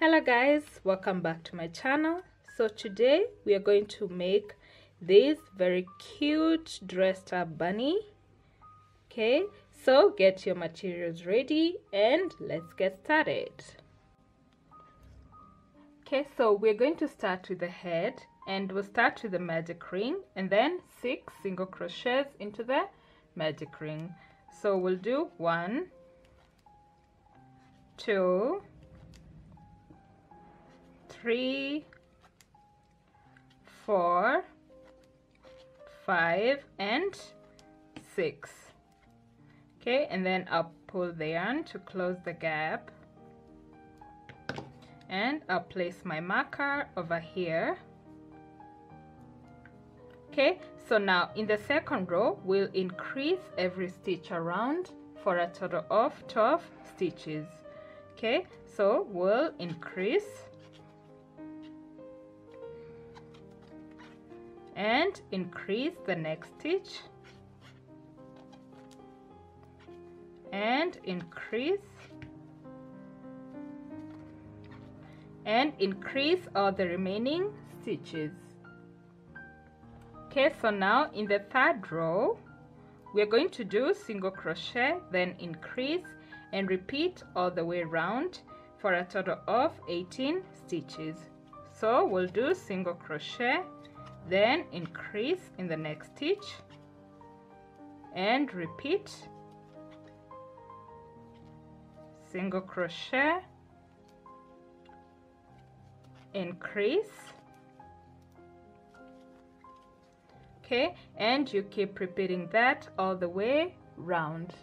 hello guys welcome back to my channel. So today we are going to make this very cute dressed up bunny. Okay so get your materials ready and let's get started. Okay so we're going to start with the head and we'll start with the magic ring and then six single crochets into the magic ring. So we'll do one two three four five and six. Okay and then I'll pull the yarn to close the gap. And I'll place my marker over here. Okay so now in the second row we'll increase every stitch around for a total of 12 stitches. Okay so we'll increase and increase the next stitch. And increase. And increase all the remaining stitches. Okay so now in the third row we're going to do single crochet then increase and repeat all the way around for a total of 18 stitches. So we'll do single crochet then increase in the next stitch and repeat. Single crochet. Increase. Okay and you keep repeating that all the way round.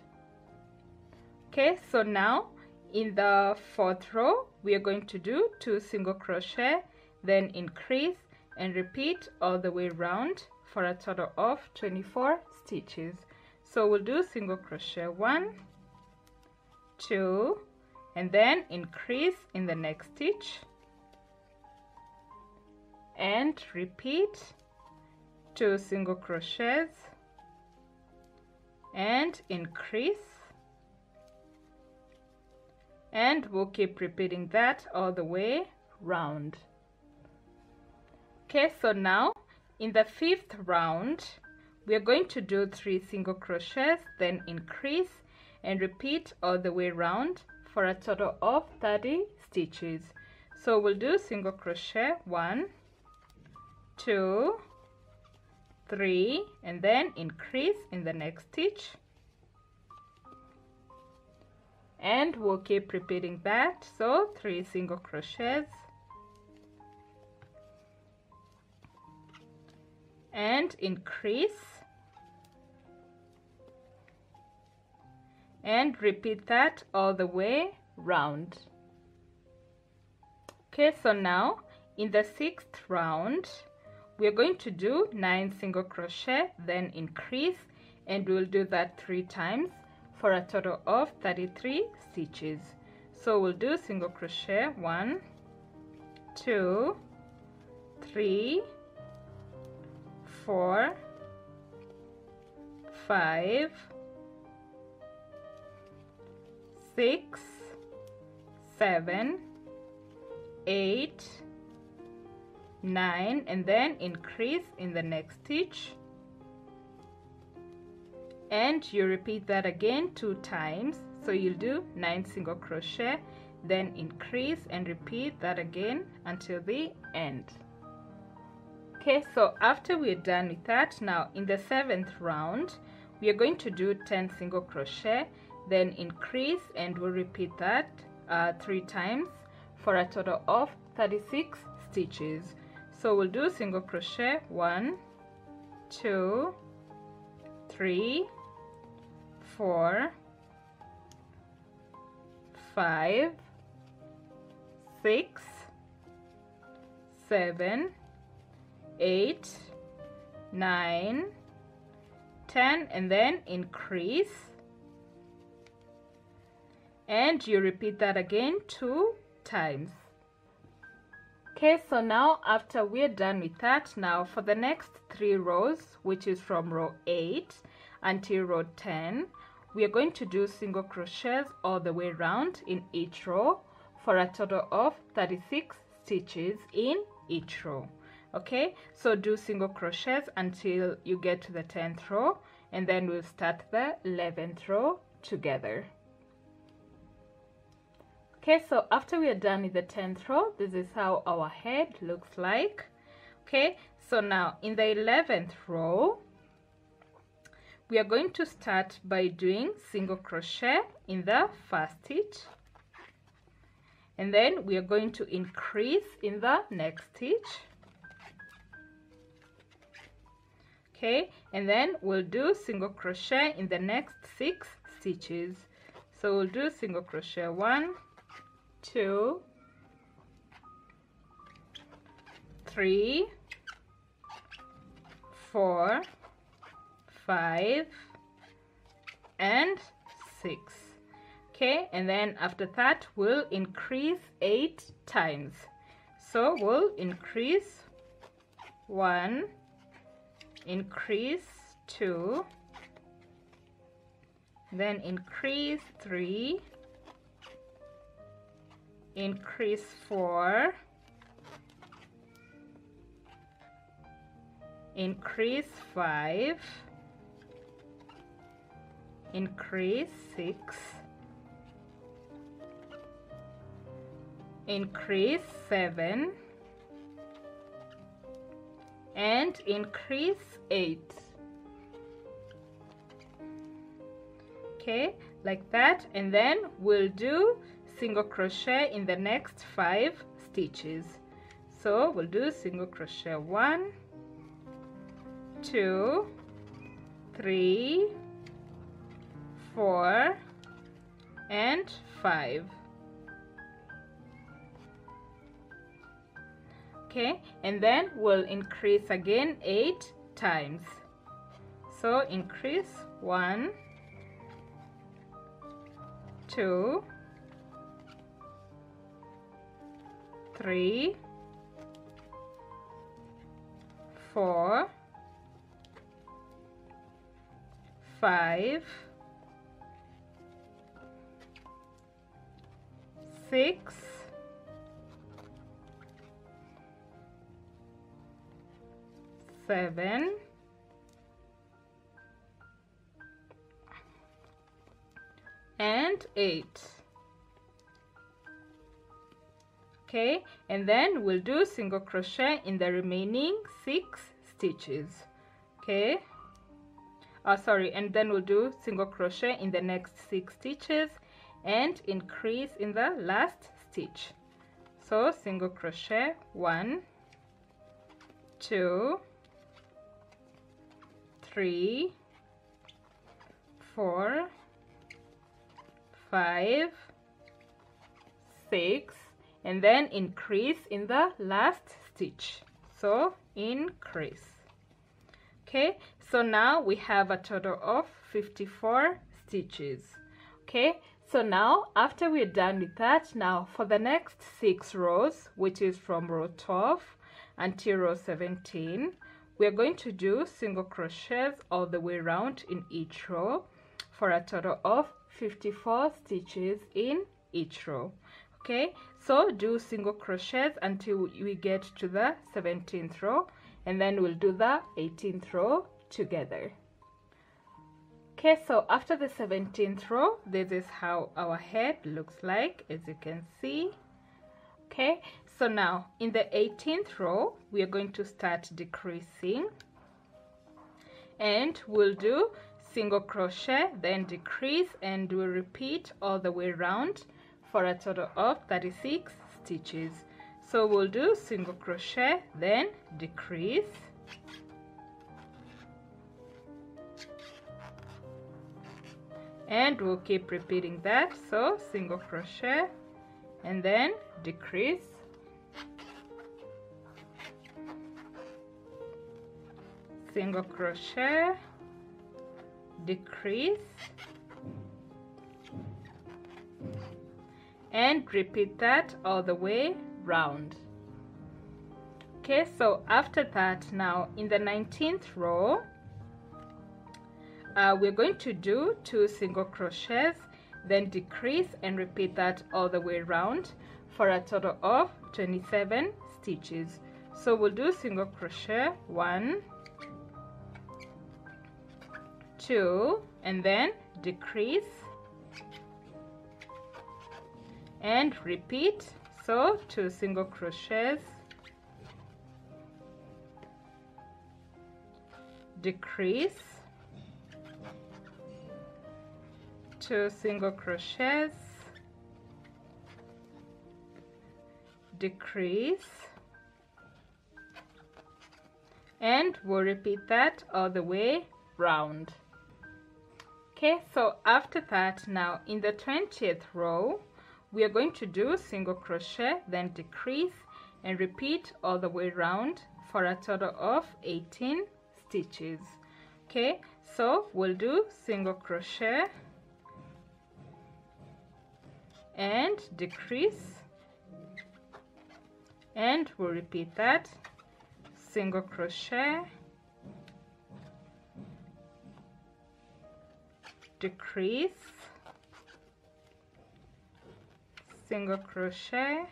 Okay so now in the fourth row we are going to do two single crochet then increase and repeat all the way round for a total of 24 stitches. So we'll do single crochet one two and then increase in the next stitch and repeat two single crochets and increase. And we'll keep repeating that all the way round okay so now in the fifth round we are going to do three single crochets then increase and repeat all the way round for a total of 30 stitches. So we'll do single crochet one two three and then increase in the next stitch. And we'll keep repeating that. So three single crochets and increase. And repeat that all the way round. Okay so now in the sixth round we're going to do nine single crochet then increase and we'll do that three times for a total of 33 stitches. So we'll do single crochet one two three four five six seven eight nine and then increase in the next stitch. And you repeat that again two times. So you'll do nine single crochet then increase and repeat that again until the end okay so after we're done with that now in the seventh round we are going to do 10 single crochet then increase and we'll repeat that uh, three times for a total of 36 stitches. So we'll do single crochet one two three four five six seven eight nine ten and then increase. And you repeat that again two times. Okay so now after we're done with that now for the next three rows which is from row 8 until row 10 we are going to do single crochets all the way around in each row for a total of 36 stitches in each row okay so do single crochets until you get to the 10th row and then we'll start the 11th row together. Okay so after we are done with the 10th row this is how our head looks like. Okay so now in the 11th row we are going to start by doing single crochet in the first stitch. And then we are going to increase in the next stitch okay? And then we'll do single crochet in the next six stitches. So we'll do single crochet. One two three four five and six. Okay? And then after that we'll increase eight times. So we'll increase one increase two then increase three increase four increase five increase six increase seven and increase 8 okay like that and then we'll do single crochet in the next five stitches. So we'll do single crochet one two three four and five okay and then we'll increase again eight times. So increase one two three four five six seven. And eight. Okay and then we'll do single crochet in the remaining six stitches. Okay. Oh sorry and then we'll do single crochet in the next six stitches and increase in the last stitch. So single crochet one two three, four, five, six, and then increase in the last stitch. So increase. Okay, so now we have a total of 54 stitches. Okay, so now after we're done with that, now for the next six rows, which is from row 12 until row 17, we are going to do single crochets all the way around in each row for a total of 54 stitches in each row okay? So do single crochets until we get to the 17th row and then we'll do the 18th row together. Okay so after the 17th row this is how our head looks like as you can see okay so now in the 18th row we are going to start decreasing. And we'll do single crochet then decrease and we'll repeat all the way around for a total of 36 stitches. So we'll do single crochet then decrease. And we'll keep repeating that. So single crochet and then decrease single crochet decrease and repeat that all the way round. Okay so after that now in the 19th row uh, we're going to do two single crochets then decrease and repeat that all the way around for a total of 27 stitches. So we'll do single crochet one two and then decrease and repeat. So two single crochets. Decrease. Two single crochets. Decrease. And we'll repeat that all the way round okay so after that now in the 20th row we are going to do single crochet then decrease and repeat all the way around for a total of 18 stitches. Okay so we'll do single crochet and decrease and we'll repeat that single crochet decrease. Single crochet.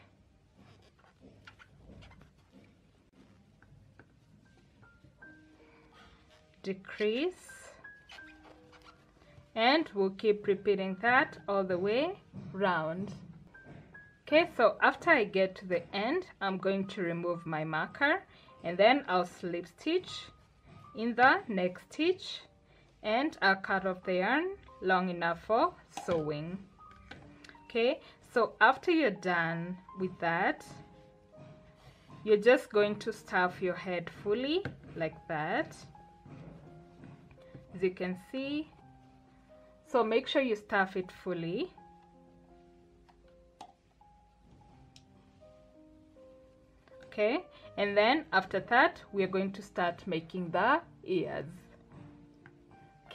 Decrease. And we'll keep repeating that all the way round. Okay so after I get to the end I'm going to remove my marker and then I'll slip stitch in the next stitch and I'll cut off the yarn long enough for sewing. Okay so after you're done with that you're just going to stuff your head fully like that. As you can see so make sure you stuff it fully. Okay and then after that we're going to start making the ears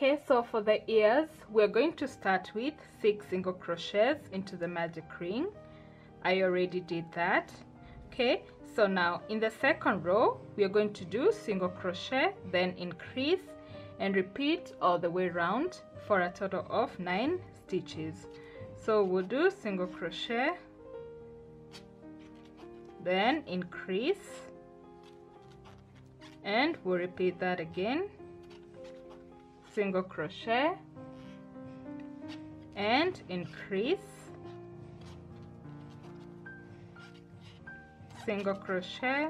okay so for the ears we're going to start with six single crochets into the magic ring. I already did that. Okay so now in the second row we are going to do single crochet then increase and repeat all the way around for a total of nine stitches. So we'll do single crochet then increase and we'll repeat that again single crochet and increase. Single crochet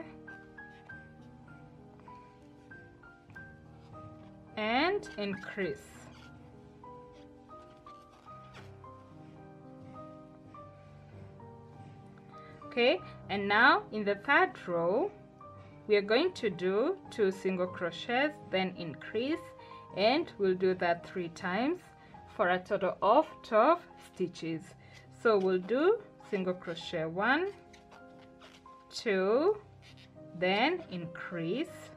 and increase. Okay and now in the third row we are going to do two single crochets then increase and we'll do that three times for a total of 12 stitches. So we'll do single crochet one two then increase.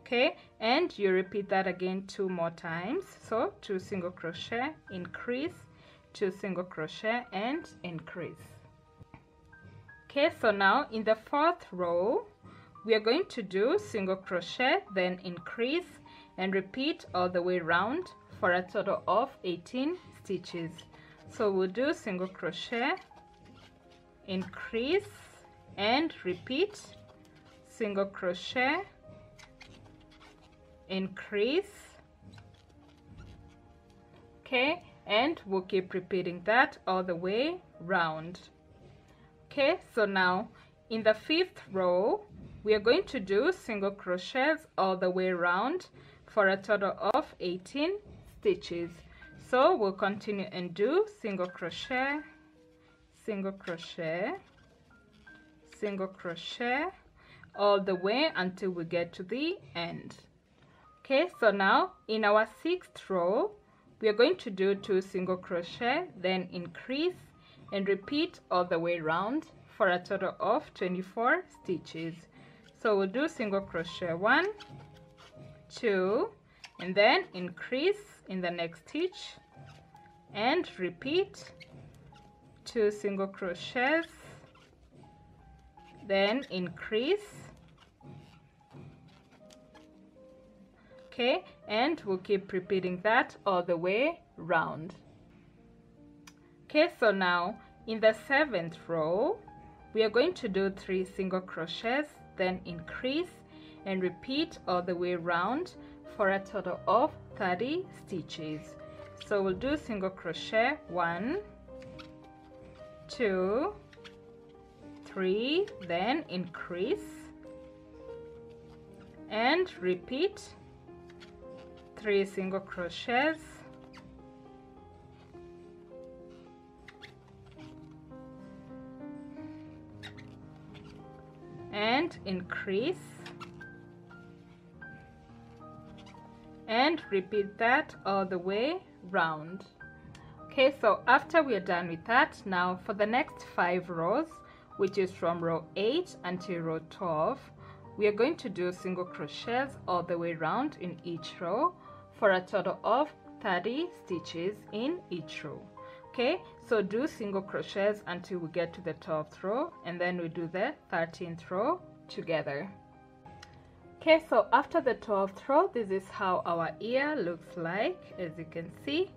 Okay and you repeat that again two more times. So two single crochet increase two single crochet and increase okay so now in the fourth row we are going to do single crochet then increase and repeat all the way around for a total of 18 stitches. So we'll do single crochet increase and repeat. Single crochet increase. Okay and we'll keep repeating that all the way round okay so now in the fifth row we are going to do single crochets all the way around for a total of 18 stitches. So we'll continue and do single crochet single crochet single crochet all the way until we get to the end. Okay so now in our sixth row we are going to do two single crochet then increase and repeat all the way around for a total of 24 stitches. So we'll do single crochet one two and then increase in the next stitch and repeat two single crochets then increase. Okay and we'll keep repeating that all the way round okay so now in the seventh row we are going to do three single crochets then increase and repeat all the way round for a total of 30 stitches. So we'll do single crochet one two three then increase and repeat three single crochets and increase. And repeat that all the way round. Okay so after we are done with that now for the next five rows which is from row 8 until row 12 we are going to do single crochets all the way round in each row for a total of 30 stitches in each row okay so do single crochets until we get to the 12th row and then we do the 13th row together. Okay so after the 12th row this is how our ear looks like as you can see.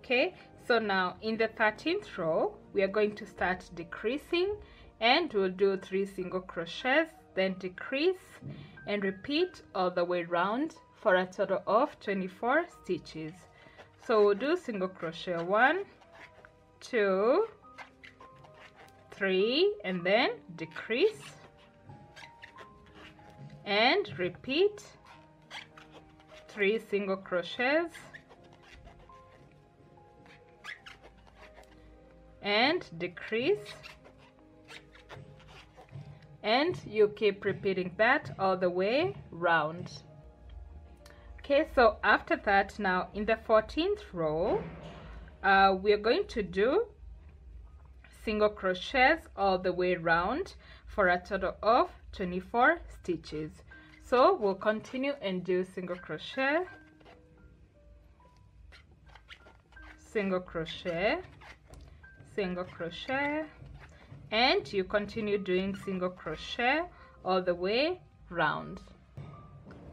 Okay so now in the 13th row we are going to start decreasing and we'll do three single crochets then decrease and repeat all the way round for a total of 24 stitches. So we'll do single crochet one two three and then decrease and repeat three single crochets and decrease. And you keep repeating that all the way round. Okay so after that now in the 14th row uh, we are going to do single crochets all the way round for a total of 24 stitches. So we'll continue and do single crochet. Single crochet. Single crochet. And you continue doing single crochet all the way round.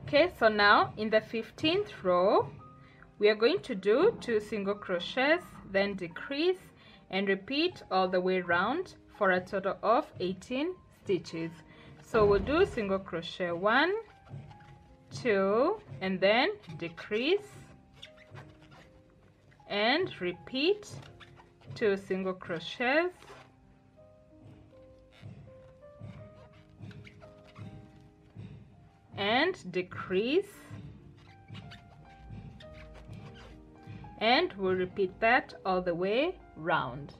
Okay so now in the 15th row we are going to do two single crochets then decrease and repeat all the way round for a total of 18 stitches. So we'll do single crochet one two and then decrease and repeat two single crochets. And decrease and we'll repeat that all the way round.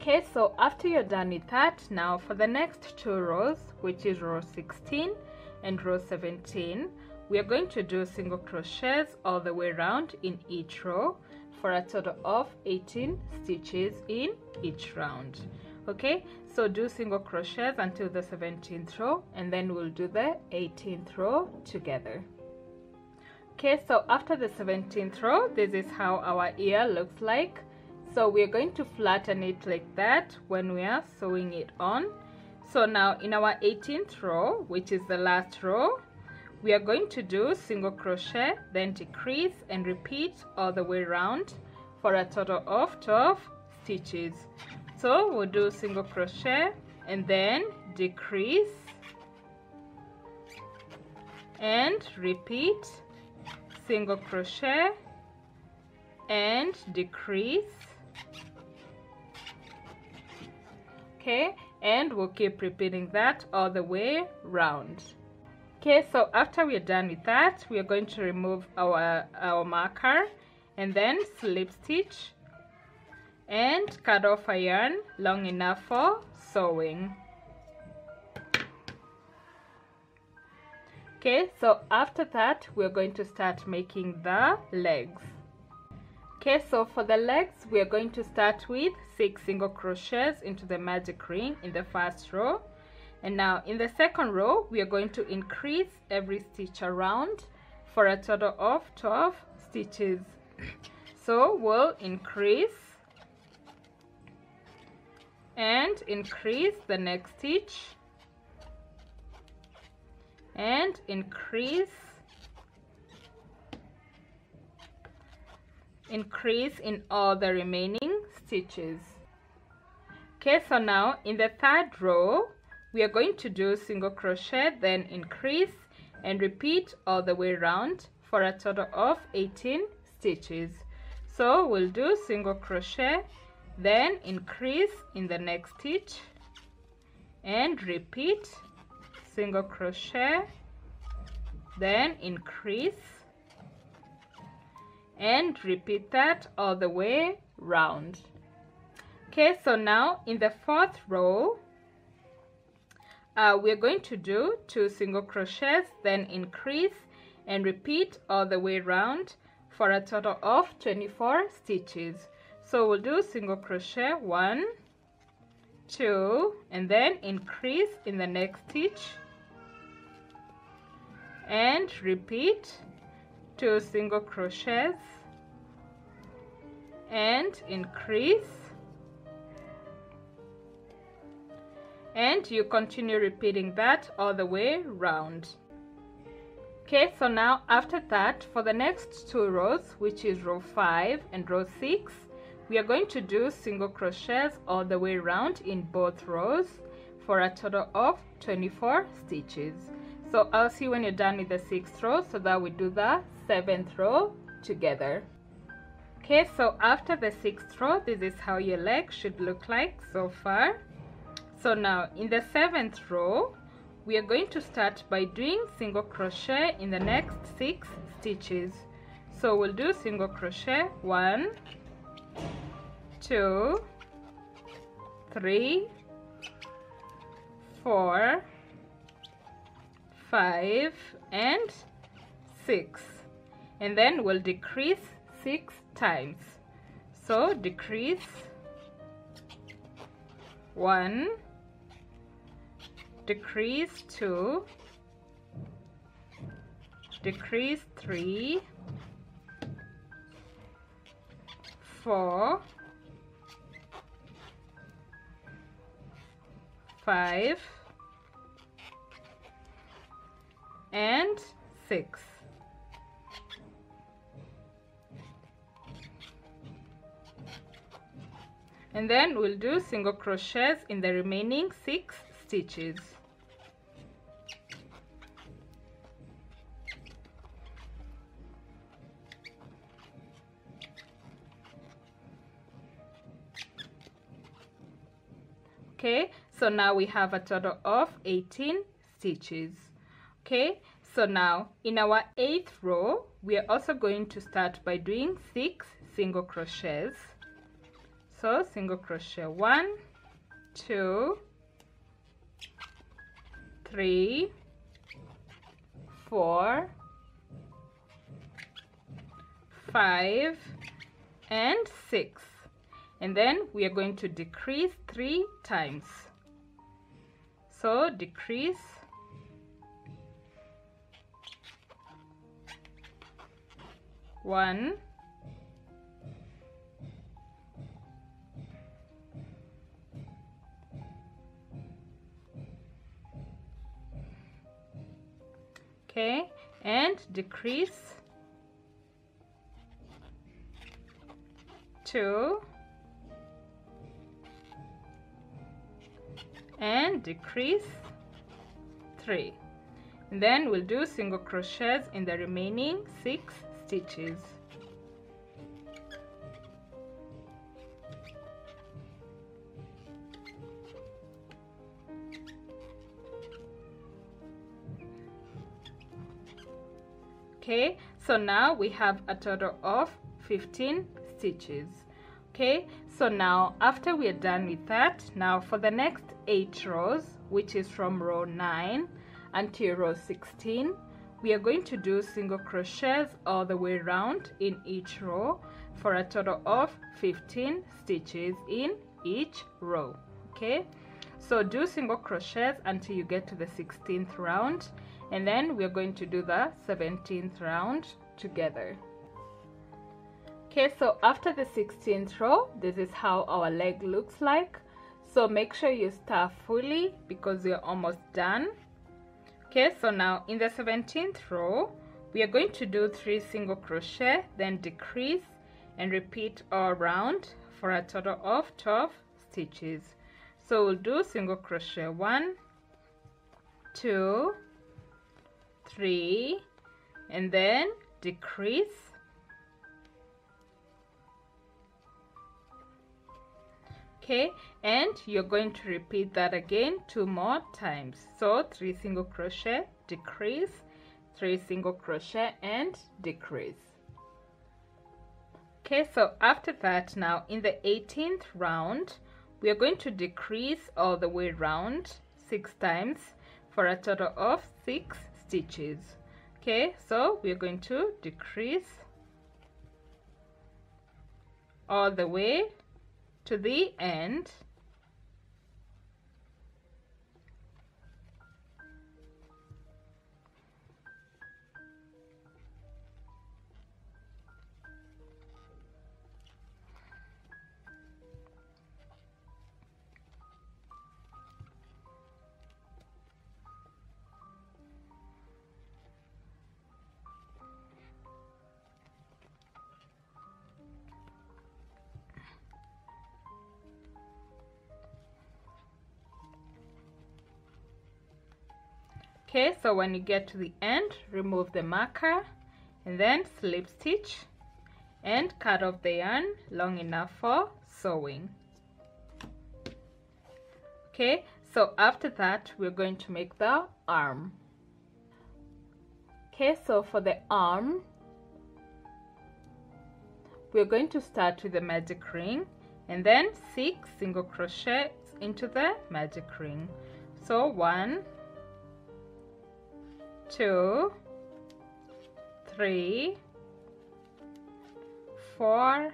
Okay so after you're done with that now for the next two rows which is row 16 and row 17 we are going to do single crochets all the way round in each row for a total of 18 stitches in each round. Okay so do single crochets until the 17th row and then we'll do the 18th row together okay so after the 17th row this is how our ear looks like. So we're going to flatten it like that when we are sewing it on. So now in our 18th row which is the last row we are going to do single crochet then decrease and repeat all the way around for a total of 12 stitches. So we'll do single crochet and then decrease and repeat single crochet and decrease okay and we'll keep repeating that all the way round okay so after we're done with that we are going to remove our our marker and then slip stitch and cut off a yarn long enough for sewing. Okay, so after that, we're going to start making the legs. Okay, so for the legs, we are going to start with six single crochets into the magic ring in the first row. And now in the second row, we are going to increase every stitch around for a total of 12 stitches. So we'll increase and increase the next stitch and increase increase in all the remaining stitches. Okay so now in the third row we are going to do single crochet then increase and repeat all the way around for a total of 18 stitches. So we'll do single crochet then increase in the next stitch and repeat single crochet then increase and repeat that all the way round. Okay so now in the fourth row uh, we're going to do two single crochets then increase and repeat all the way round for a total of 24 stitches. So we'll do single crochet one two and then increase in the next stitch and repeat. Two single crochets. And increase. And you continue repeating that all the way round. Okay so now after that for the next two rows which is row 5 and row 6 we are going to do single crochets all the way around in both rows for a total of 24 stitches so I'll see when you're done with the sixth row. So that we do the seventh row together. Okay so after the sixth row this is how your leg should look like so far. So now in the seventh row we are going to start by doing single crochet in the next six stitches. So we'll do single crochet. One two three four five and six. And then we'll decrease six times. So decrease one decrease two decrease three four five and six. And then we'll do single crochets in the remaining six stitches. Okay so now we have a total of 18 stitches okay so now in our eighth row we are also going to start by doing six single crochets. So single crochet one two three four five and six. And then we are going to decrease three times. So decrease one. Okay and decrease two and decrease three. And then we'll do single crochets in the remaining six stitches. Okay so now we have a total of 15 stitches. Okay so now after we are done with that now for the next eight rows which is from row 9 until row 16 we are going to do single crochets all the way around in each row for a total of 15 stitches in each row okay? So do single crochets until you get to the 16th round and then we're going to do the 17th round together. Okay so after the 16th row this is how our leg looks like. So make sure you start fully because we're almost done okay so now in the 17th row we are going to do three single crochet then decrease and repeat all round for a total of 12 stitches. So we'll do single crochet one two three and then decrease okay and you're going to repeat that again two more times. So three single crochet decrease three single crochet and decrease. Okay so after that now in the 18th round we are going to decrease all the way round six times for a total of six stitches. Okay so we're going to decrease all the way to the end okay so when you get to the end remove the marker and then slip stitch and cut off the yarn long enough for sewing. Okay so after that we're going to make the arm. Okay so for the arm we're going to start with the magic ring and then six single crochets into the magic ring. So one two, three, four,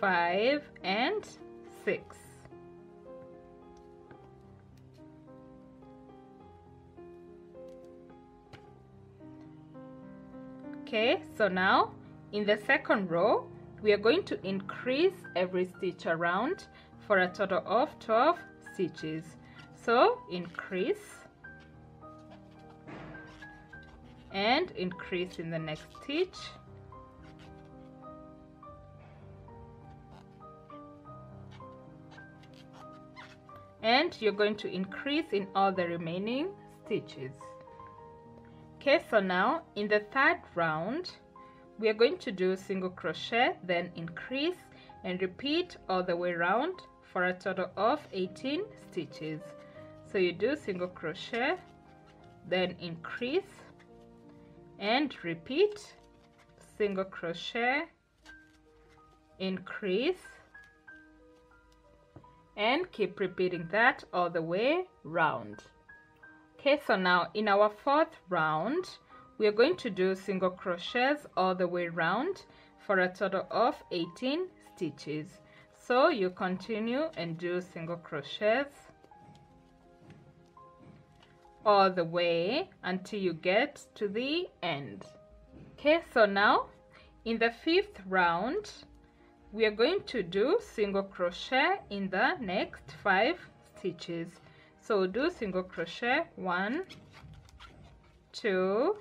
five, and six. Okay, so now in the second row, we are going to increase every stitch around for a total of 12 stitches. So increase and increase in the next stitch. And you're going to increase in all the remaining stitches. Okay so now in the third round we are going to do single crochet then increase and repeat all the way around for a total of 18 stitches. So you do single crochet then increase and repeat. Single crochet. Increase. And keep repeating that all the way round. Okay so now in our fourth round we are going to do single crochets all the way round for a total of 18 stitches. So you continue and do single crochets all the way until you get to the end. Okay so now in the fifth round we are going to do single crochet in the next five stitches. So do single crochet. One two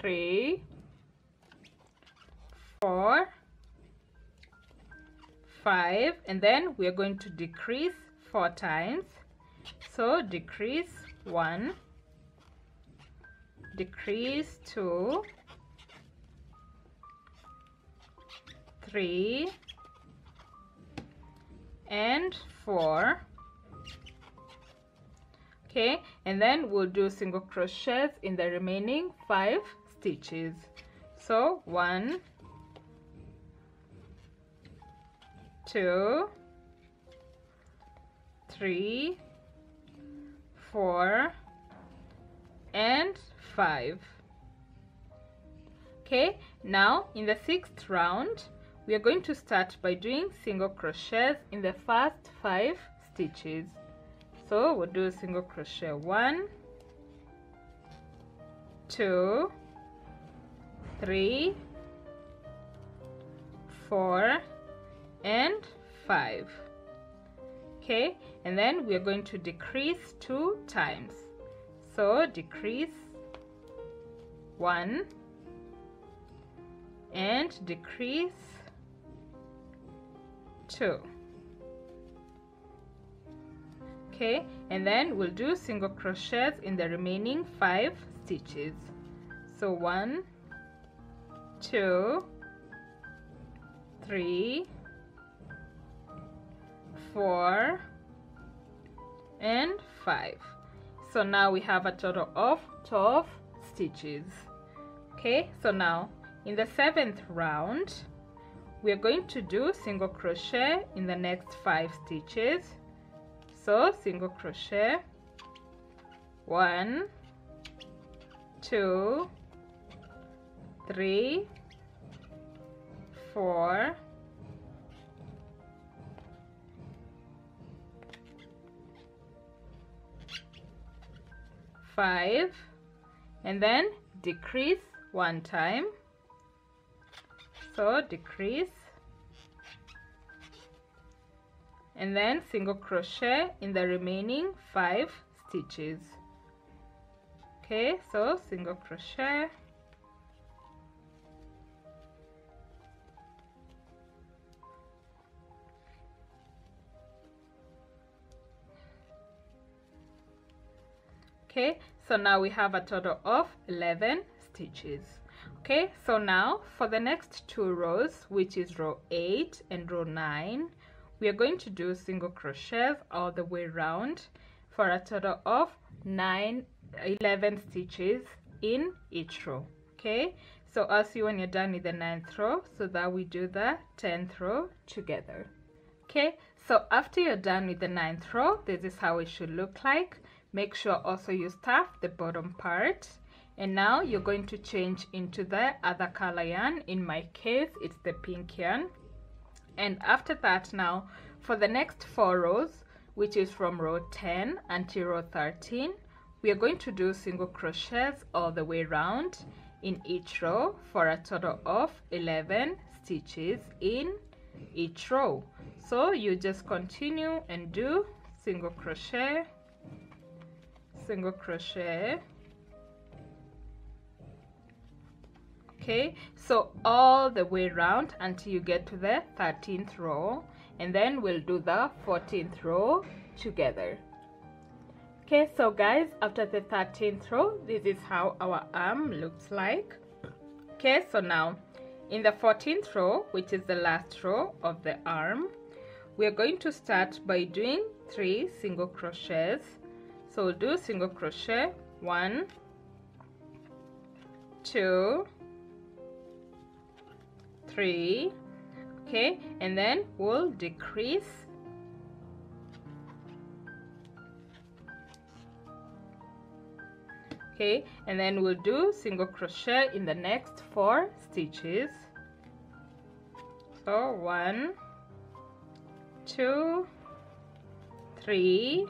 three four five and then we are going to decrease four times. So decrease 1 decrease to 3 and 4 okay and then we'll do single crochets in the remaining 5 stitches. So 1 2 3 four and five. Okay now in the sixth round we are going to start by doing single crochets in the first five stitches. So we'll do single crochet one two three four and five okay and then we are going to decrease two times. So decrease one and decrease 2 okay and then we'll do single crochets in the remaining five stitches. So one two three four and five. So now we have a total of 12 stitches. Okay so now in the seventh round we are going to do single crochet in the next five stitches. So single crochet. One two three four five and then decrease one time. So decrease and then single crochet in the remaining five stitches. Okay so single crochet okay so now we have a total of 11 stitches. Okay so now for the next two rows which is row 8 and row 9 we are going to do single crochets all the way around for a total of 9 11 stitches in each row. Okay so I'll see when you're done with the ninth row so that we do the 10th row together. Okay so after you're done with the ninth row this is how it should look like make sure also you stuff the bottom part. And now you're going to change into the other color yarn. In my case it's the pink yarn. And after that now for the next four rows which is from row 10 until row 13 we are going to do single crochets all the way around in each row for a total of 11 stitches in each row. So you just continue and do single crochet single crochet. Okay so all the way around until you get to the 13th row and then we'll do the 14th row together. Okay so guys after the 13th row this is how our arm looks like. Okay so now in the 14th row which is the last row of the arm we are going to start by doing three single crochets so we'll do single crochet. One two three okay? And then we'll decrease okay? And then we'll do single crochet in the next four stitches. So one two three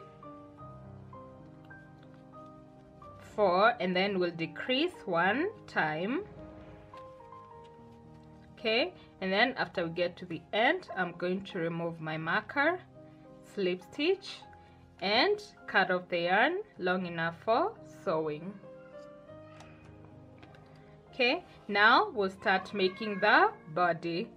four and then we'll decrease one time. Okay and then after we get to the end I'm going to remove my marker slip stitch and cut off the yarn long enough for sewing. Okay now we'll start making the body